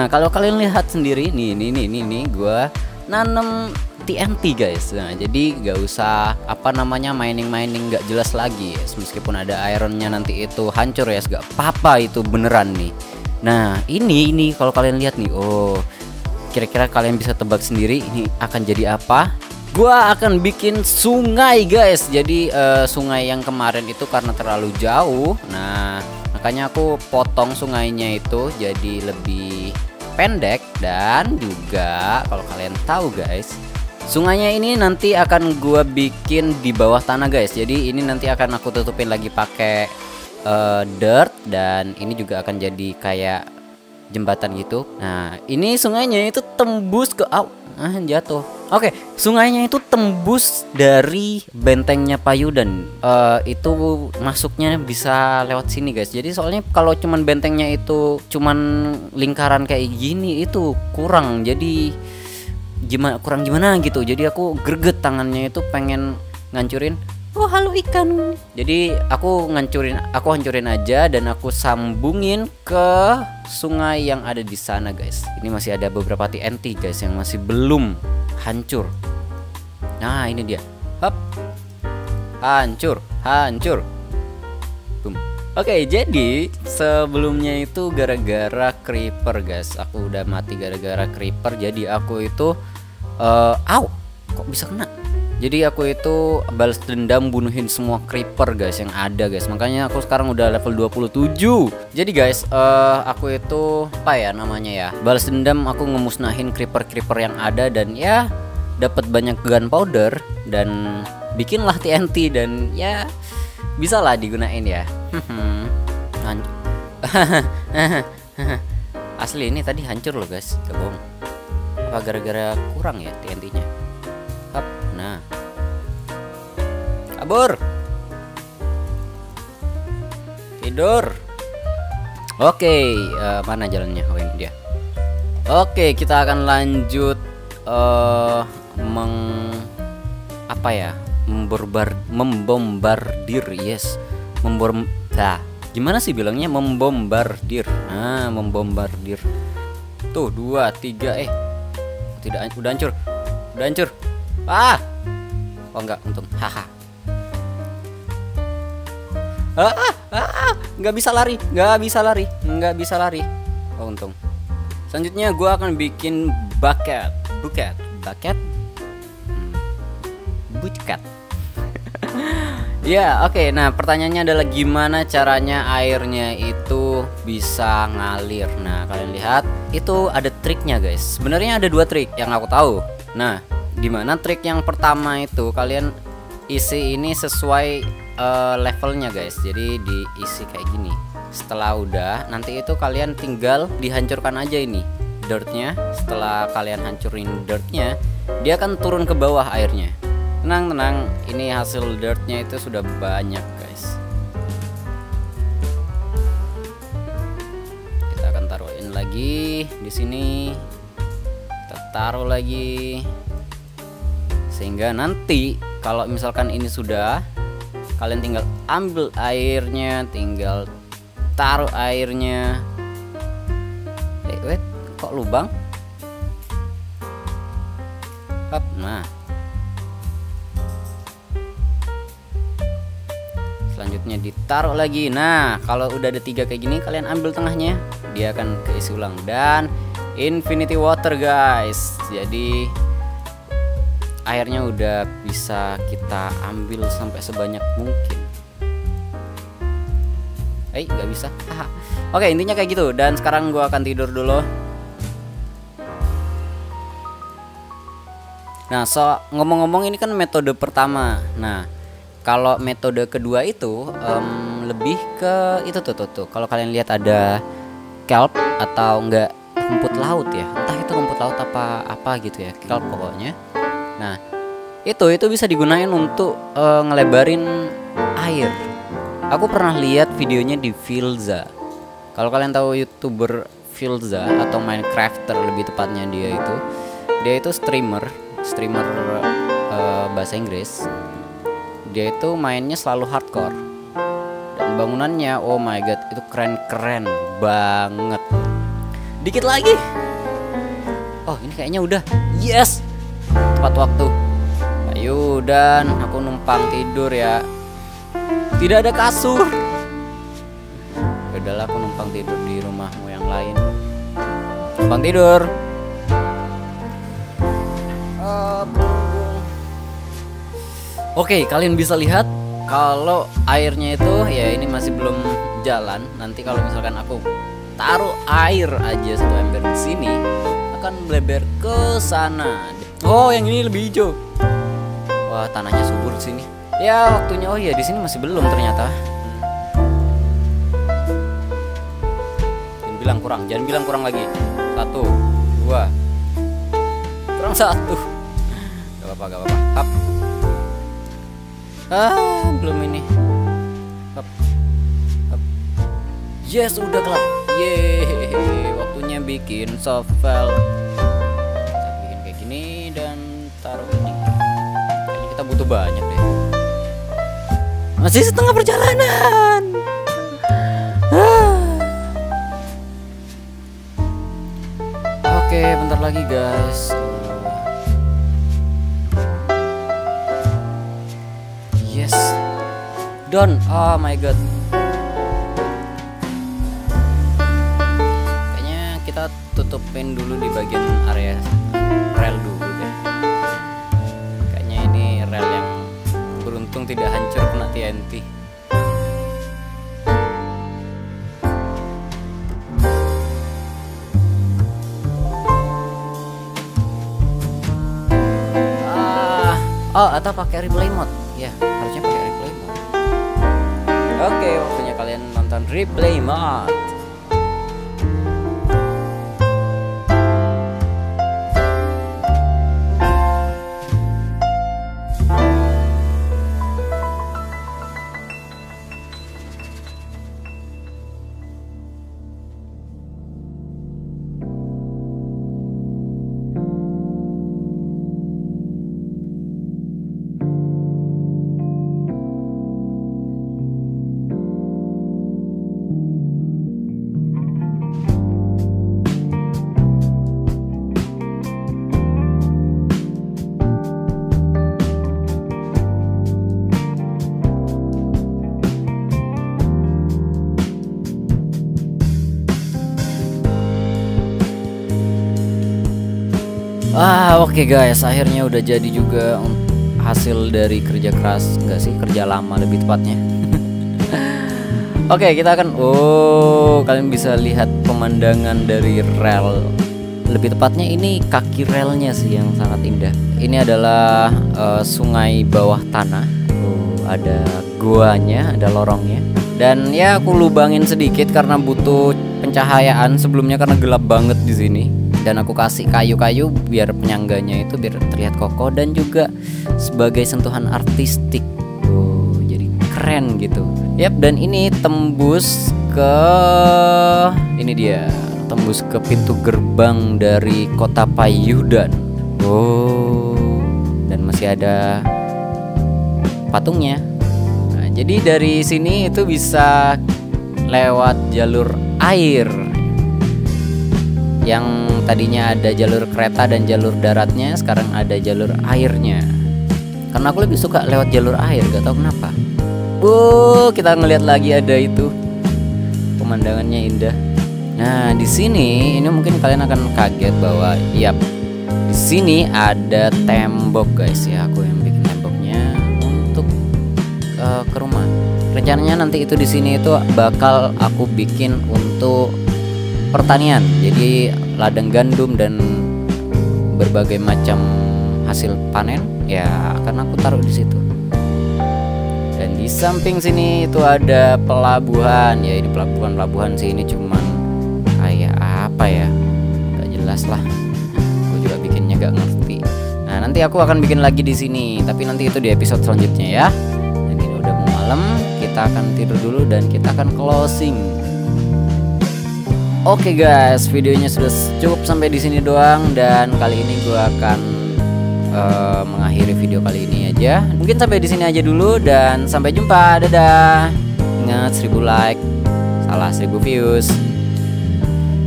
Nah, kalau kalian lihat sendiri nih, nih, nih, nih, nih, gua nanem TNT guys. Nah, jadi gak usah apa namanya mining-mining gak jelas lagi ya. Meskipun ada ironnya nanti itu hancur ya, gak apa-apa itu beneran nih. Nah, ini ini kalau kalian lihat nih, oh, kira-kira kalian bisa tebak sendiri ini akan jadi apa? Gua akan bikin sungai guys. Jadi uh, sungai yang kemarin itu karena terlalu jauh. Nah, makanya aku potong sungainya itu jadi lebih pendek dan juga kalau kalian tahu guys sungainya ini nanti akan gua bikin di bawah tanah guys. Jadi ini nanti akan aku tutupin lagi pakai uh, dirt dan ini juga akan jadi kayak jembatan gitu. Nah ini sungainya itu tembus ke ah jatuh Oke, sungainya itu tembus dari bentengnya Payudan. Uh, itu masuknya bisa lewat sini, guys. Jadi soalnya kalau cuman bentengnya itu cuman lingkaran kayak gini itu kurang. Jadi gimana kurang gimana gitu. Jadi aku greget tangannya itu pengen ngancurin Oh halo ikan Jadi aku ngancurin Aku hancurin aja Dan aku sambungin ke Sungai yang ada di sana guys Ini masih ada beberapa TNT guys Yang masih belum hancur. Nah ini dia. Hop. hancur hancur. Boom. oke jadi sebelumnya itu gara-gara creeper guys. Aku udah mati gara-gara creeper jadi aku itu uh, kok bisa kena jadi aku itu balas dendam bunuhin semua creeper guys yang ada guys. Makanya aku sekarang udah level 27 jadi guys uh, aku itu apa ya namanya ya balas dendam aku ngemusnahin creeper-creeper yang ada dan ya dapat banyak gunpowder dan bikinlah TNT dan ya bisa lah digunain ya. Asli ini tadi hancur loh guys. Gak apa gara-gara kurang ya TNT-nya kabur. Tidur. Oke uh, mana jalannya? Oh ini dia. Oke kita akan lanjut uh, meng apa ya? Memborbar membombardir yes. Membom nah, gimana sih bilangnya? Membombardir. Nah membombardir. Tuh dua tiga eh tidak udah hancur. Udah hancur. Ah! Oh enggak untung. Haha ah, ah, ah, nggak bisa lari nggak bisa lari nggak bisa lari. Oh untung. Selanjutnya gue akan bikin bucket. Bucket. Bucket? Hmm, bucket. Ya oke. Okay. nah pertanyaannya adalah gimana caranya airnya itu bisa ngalir? Nah kalian lihat itu ada triknya guys. Sebenarnya ada dua trik yang aku tahu. Nah di mana trik yang pertama itu kalian isi ini sesuai uh, levelnya guys. Jadi diisi kayak gini. Setelah udah nanti itu kalian tinggal dihancurkan aja ini dirtnya. Setelah kalian hancurin dirtnya Dia akan turun ke bawah airnya. Tenang tenang. Ini hasil dirtnya itu sudah banyak guys. Kita akan taruhin lagi di sini. Kita taruh lagi. Sehingga nanti kalau misalkan ini sudah kalian tinggal ambil airnya tinggal taruh airnya. Eh wait kok lubang? Hop, nah. Selanjutnya ditaruh lagi. Nah kalau udah ada tiga kayak gini kalian ambil tengahnya. Dia akan keisi ulang. Dan infinity water guys. Jadi airnya udah bisa kita ambil sampai sebanyak mungkin eh nggak bisa oke intinya kayak gitu dan sekarang gua akan tidur dulu Nah, so ngomong-ngomong ini kan metode pertama. Nah, kalau metode kedua itu em, lebih ke itu tuh tuh tuh. Kalau kalian lihat ada kelp atau enggak rumput laut ya, entah itu rumput laut apa apa gitu ya, kelp pokoknya. Nah itu itu bisa digunakan untuk eh, ngelebarin air. Aku pernah lihat videonya di Filza. Kalau kalian tahu youtuber Filza atau Minecrafter lebih tepatnya dia itu, dia itu streamer, streamer eh, bahasa Inggris. Dia itu mainnya selalu hardcore dan bangunannya, oh my god, itu keren-keren banget. Dikit lagi. Oh ini kayaknya udah, yes, tepat waktu. Ayo dan aku numpang tidur ya. Tidak ada kasur. Udahlah aku numpang tidur di rumahmu yang lain. Numpang tidur. Oke, kalian bisa lihat kalau airnya itu ya ini masih belum jalan. Nanti kalau misalkan aku taruh air aja satu ember di sini akan melebar ke sana. Oh, yang ini lebih hijau. Wah, tanahnya subur di sini. Ya, waktunya. Oh iya, di sini masih belum ternyata. Jangan bilang kurang, jangan bilang kurang lagi. Satu, dua, kurang satu. Gak apa-apa, gak apa-apa. Hap. Ah, belum ini. Hap. Hap. Yes, udah gelap. Yeay, waktunya bikin sovel. Kita Butuh banyak deh. Masih setengah perjalanan. Ah. Oke, bentar lagi guys. Yes. Done. Oh my god. Kayaknya kita tutupin dulu di bagian area rel dulu tidak hancur kena TNT. Ah, oh atau pakai replay mode? Ya, harusnya pakai replay mode. Oke, waktunya kalian nonton replay mode. Oke guys, akhirnya udah jadi juga hasil dari kerja keras, enggak sih, kerja lama lebih tepatnya. Oke, kita akan oh, kalian bisa lihat pemandangan dari rel. Lebih tepatnya ini kaki relnya sih yang sangat indah. Ini adalah eh, sungai bawah tanah. Oh, ada guanya, ada lorongnya. Dan ya aku lubangin sedikit karena butuh pencahayaan sebelumnya karena gelap banget di sini dan aku kasih kayu-kayu biar penyangganya itu biar terlihat kokoh dan juga sebagai sentuhan artistik. Oh, jadi keren gitu. Yap, dan ini tembus ke ini dia, tembus ke pintu gerbang dari kota Payudan. Oh, dan masih ada patungnya. Nah, jadi dari sini itu bisa lewat jalur air yang tadinya ada jalur kereta dan jalur daratnya sekarang ada jalur airnya. Karena aku lebih suka lewat jalur air gak tahu kenapa. Wow kita ngelihat lagi ada itu. Pemandangannya indah. Nah di sini ini mungkin kalian akan kaget bahwa yap di sini ada tembok guys ya. Aku yang bikin temboknya untuk eh, ke rumah. Rencananya nanti itu di sini itu bakal aku bikin untuk pertanian. Jadi ladang gandum dan berbagai macam hasil panen ya akan aku taruh di situ. Dan di samping sini itu ada pelabuhan ya ini pelabuhan pelabuhan sih ini cuman kayak apa ya? Gak jelas lah. Aku juga bikinnya gak ngerti. Nah nanti aku akan bikin lagi di sini tapi nanti itu di episode selanjutnya ya. Ini udah malam kita akan tidur dulu dan kita akan closing Oke guys, videonya sudah cukup sampai di sini doang dan kali ini gue akan uh, mengakhiri video kali ini aja. Mungkin sampai di sini aja dulu dan sampai jumpa. Dadah. Ingat 1000 like, salah 1000 views.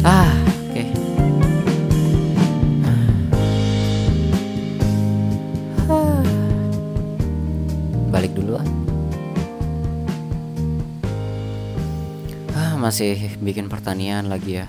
Ah, oke. Okay. Balik dulu ah. Masih bikin pertanian lagi ya